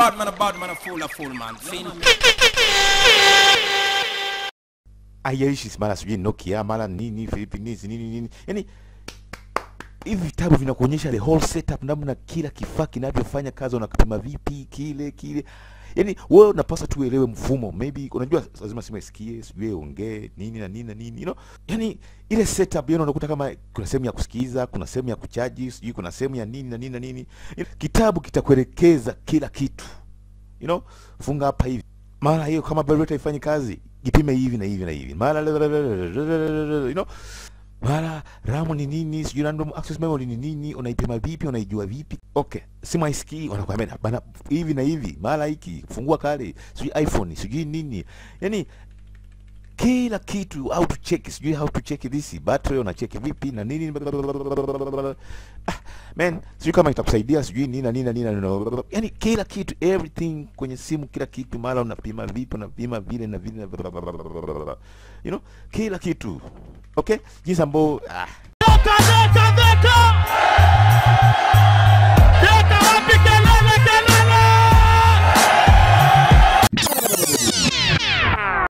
bad man, a bad man, a fool, a fool, man. Fin. haijalishi mara sijui Nokia mara nini Philippines nini nini, yani hivi vitabu vinakuonyesha the whole setup, namna kila kifaa kinavyofanya kazi, unakipima vipi kile kile. Yani wewe unapaswa tu uelewe mfumo, maybe unajua lazima simu isikie, sijui ongee nini na nini na nini, you know, yani ile setup yenu unakuta kama kuna sehemu ya kusikiza, kuna sehemu ya kuchaji, sijui kuna sehemu ya nini na nini na nini. Kitabu kitakuelekeza kila kitu, you know, funga hapa hivi mara hiyo kama vibrator ifanye kazi jipime hivi na hivi na hivi mara you know mara RAM ni nini? Sijui random access memory ni nini? Unaipima vipi? Unaijua vipi? Okay simu haisikii wanakuambia bana hivi na hivi mara hiki fungua kale sijui iPhone sijui nini. Yani kila kitu how to check sijui how to check this battery unacheki vipi na nini ah, man sijui kama itakusaidia sijui nini na nini na yani kila kitu everything kwenye simu kila kitu mara unapima vipi unapima vile na vile you know kila kitu. Okay? Jinsi ambayo ah!